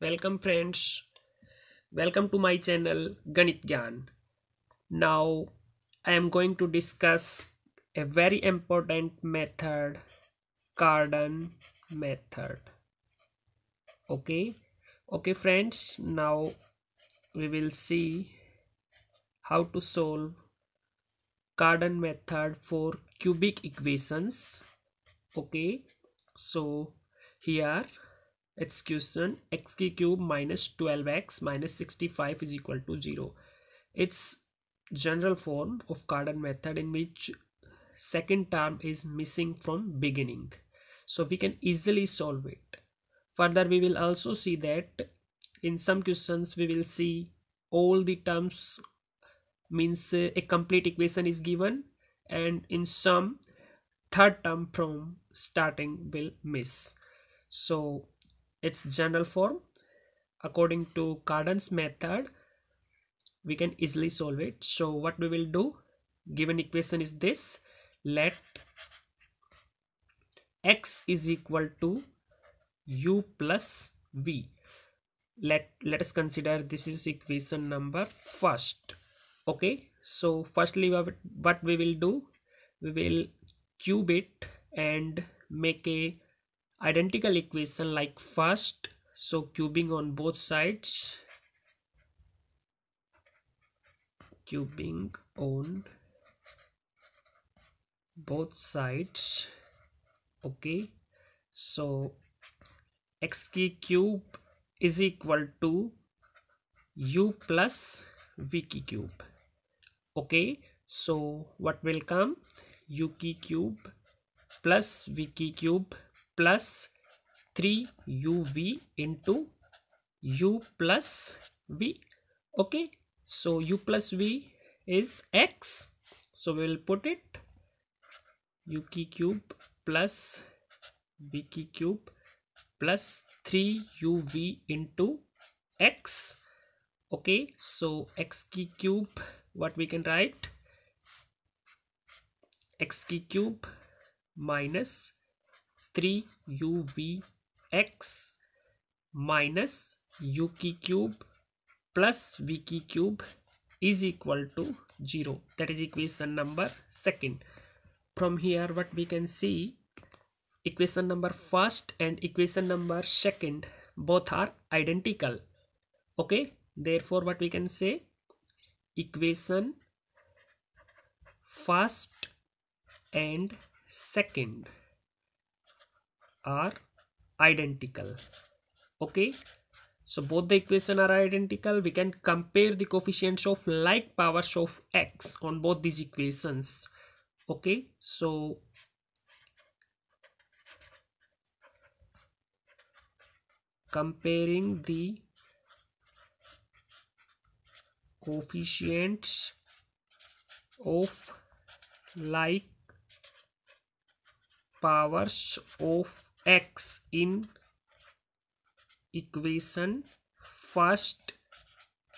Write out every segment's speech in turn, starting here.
welcome friends. Welcome to my channel ganit gyan. Now i am going to discuss a very important method cardan method. Okay? Okay friends. Now we will see how to solve cardan method for cubic equations. Okay? So here question x cube minus 12x minus 65 is equal to 0 it's general form of cardan method in which second term is missing from beginning. So we can easily solve it. Further we will also see that in some questions we will see all the terms means uh, a complete equation is given and in some third term from starting will miss. So its general form. According to Cardan's method we can easily solve it. So what we will do? Given equation is this. Let x is equal to u plus v. Let let us consider this is equation number first. Okay? So firstly what we will do? We will cube it and make a identical equation like first. So cubing on both sides. Cubing on both sides. Okay. So x key cube is equal to u plus v key cube. Okay. So what will come? u key cube plus v key cube plus 3 uv into u plus v. Okay so u plus v is x. So we will put it u key cube plus v key cube plus 3 uv into x. Okay so x key cube what we can write? X key cube minus three U V X minus U की cube plus we की cube is equal to zero that is equation number second from here what we can see equation number first and equation number second both are identical okay therefore what we can say equation first and second are identical. Okay? So both the equation are identical. We can compare the coefficients of like powers of x on both these equations. Okay? So comparing the coefficients of like powers of x in equation first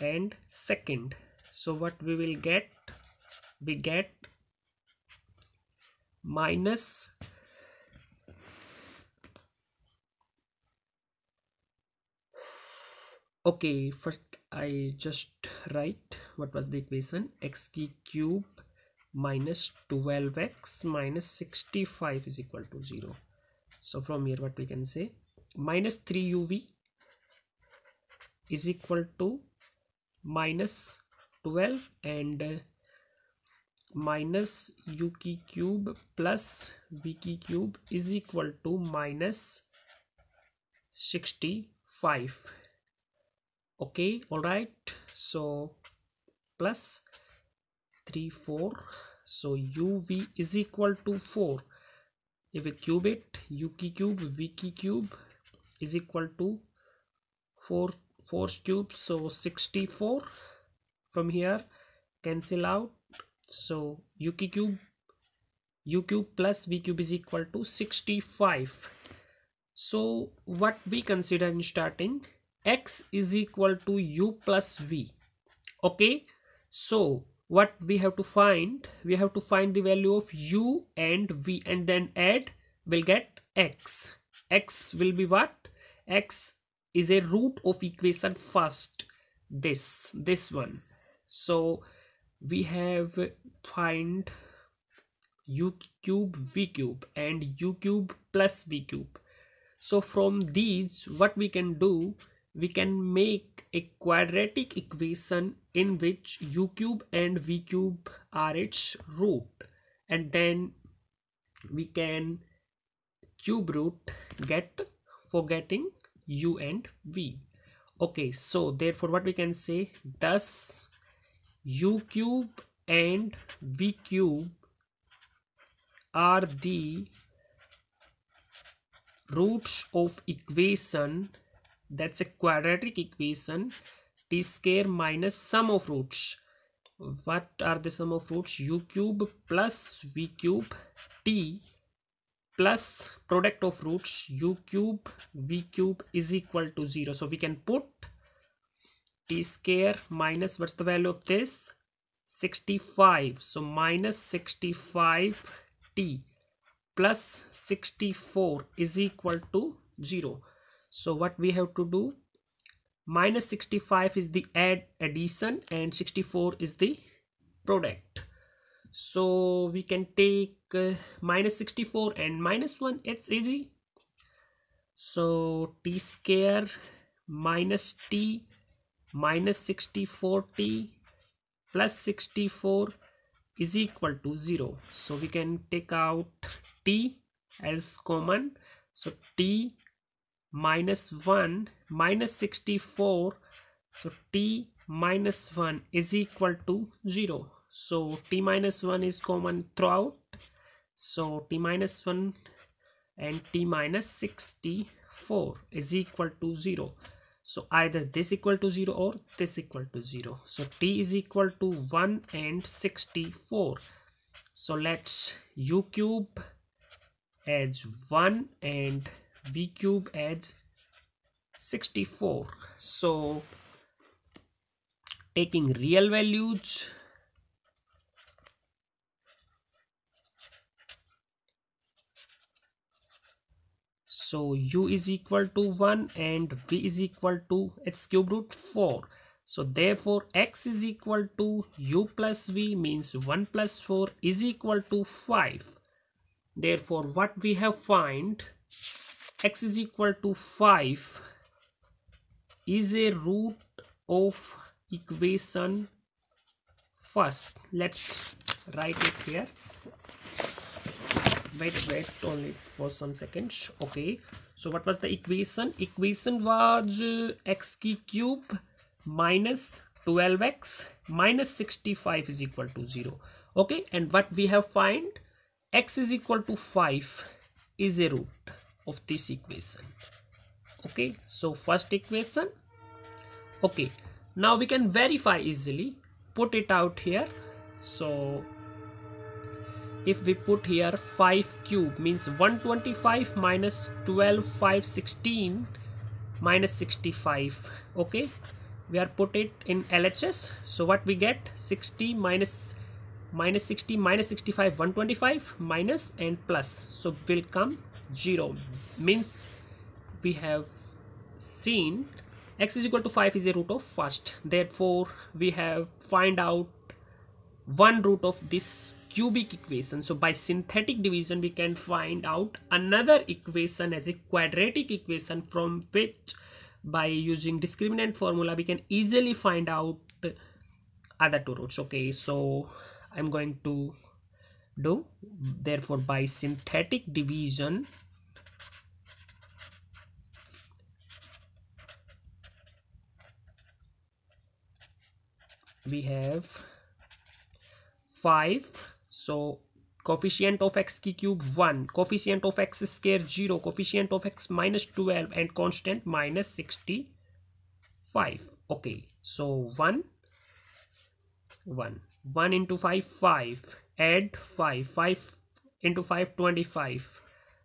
and second. So what we will get? We get minus okay first i just write what was the equation? X cube minus 12x minus 65 is equal to 0 so from here what we can say? Minus 3 uv is equal to minus 12 and uh, minus u key cube plus v key cube is equal to minus 65 okay all right. So plus 3 4 so uv is equal to 4 if we cube it u cube v cube is equal to 4 4 cubes so 64 from here cancel out. So u cube u cube plus v cube is equal to 65 so what we consider in starting x is equal to u plus v. Okay? So what we have to find we have to find the value of u and v and then add will get x. x will be what? x is a root of equation first this this one. So we have find u cube v cube and u cube plus v cube. So from these what we can do we can make a quadratic equation in which u cube and v cube are its root. And then we can cube root get for getting u and v. Okay so therefore what we can say? Thus u cube and v cube are the roots of equation that's a quadratic equation. T square minus sum of roots. What are the sum of roots? U cube plus v cube t plus product of roots. U cube v cube is equal to 0 so we can put t square minus what's the value of this? 65 so minus 65 t plus 64 is equal to 0 so what we have to do? Minus 65 is the add addition and 64 is the product. So we can take uh, minus 64 and minus 1 it's easy. So t square minus t minus 64t plus 64 is equal to 0 so we can take out t as common. So t minus 1 minus 64 so t minus 1 is equal to 0 so t minus 1 is common throughout. So t minus 1 and t minus 64 is equal to 0 so either this equal to 0 or this equal to 0 so t is equal to 1 and 64 so let's u cube as 1 and v cube as 64 so taking real values so u is equal to 1 and v is equal to x cube root 4 so therefore x is equal to u plus v means 1 plus 4 is equal to 5 therefore what we have find x is equal to 5 is a root of equation first. Let's write it here. Wait wait only for some seconds. Okay. So what was the equation? Equation was uh, x cube minus 12x minus 65 is equal to 0 okay. And what we have find? x is equal to 5 is a root of this equation. Okay so first equation. Okay now we can verify easily. Put it out here. So if we put here 5 cube means 125 minus 12 5 16 minus 65 okay we are put it in LHS so what we get? 60 minus minus 60 minus 65 125 minus and plus. So will come 0 means we have seen x is equal to 5 is a root of first. Therefore we have find out one root of this cubic equation. So by synthetic division we can find out another equation as a quadratic equation from which by using discriminant formula we can easily find out other two roots. Okay so i'm going to do. Therefore by synthetic division we have 5 so coefficient of x cube 1 coefficient of x square 0 coefficient of x minus 12 and constant minus 65 okay so 1 1 1 into 5 5 add 5 5 into 5 25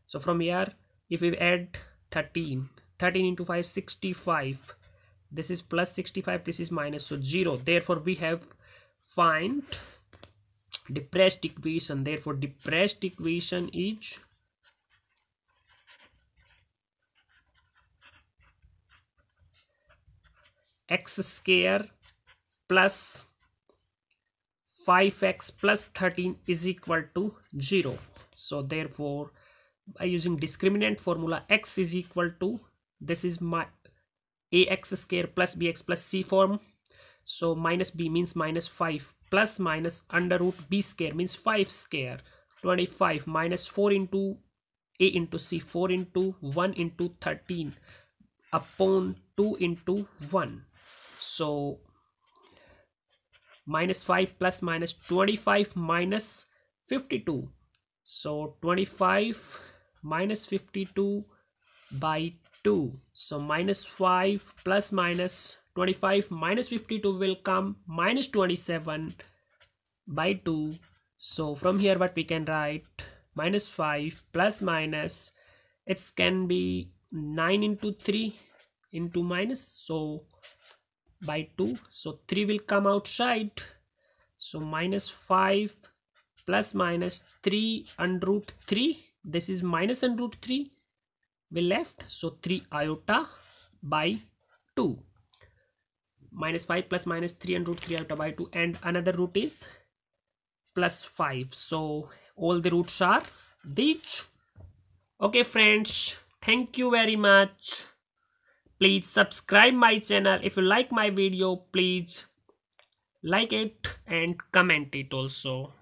so from here if we add 13 13 into 5 65 this is plus 65 this is minus so 0 therefore we have find depressed equation. Therefore depressed equation is x square plus 5x plus 13 is equal to 0 so therefore by using discriminant formula x is equal to this is my ax square plus bx plus c form. So minus b means minus 5 plus minus under root b square means 5 square. 25 minus 4 into a into c 4 into 1 into 13 upon 2 into 1 so minus 5 plus minus 25 minus 52 so 25 minus 52 by 2 so minus 5 plus minus 25 minus 52 will come minus 27 by 2 so from here what we can write? Minus 5 plus minus it can be 9 into 3 into minus. So by 2 so 3 will come outside so minus 5 plus minus 3 under root 3 this is minus under root 3 we left. So 3 iota by 2 minus 5 plus minus 3 and root 3 iota by 2 and another root is plus 5 so all the roots are these okay friends. Thank you very much please subscribe my channel. If you like my video please like it and comment it also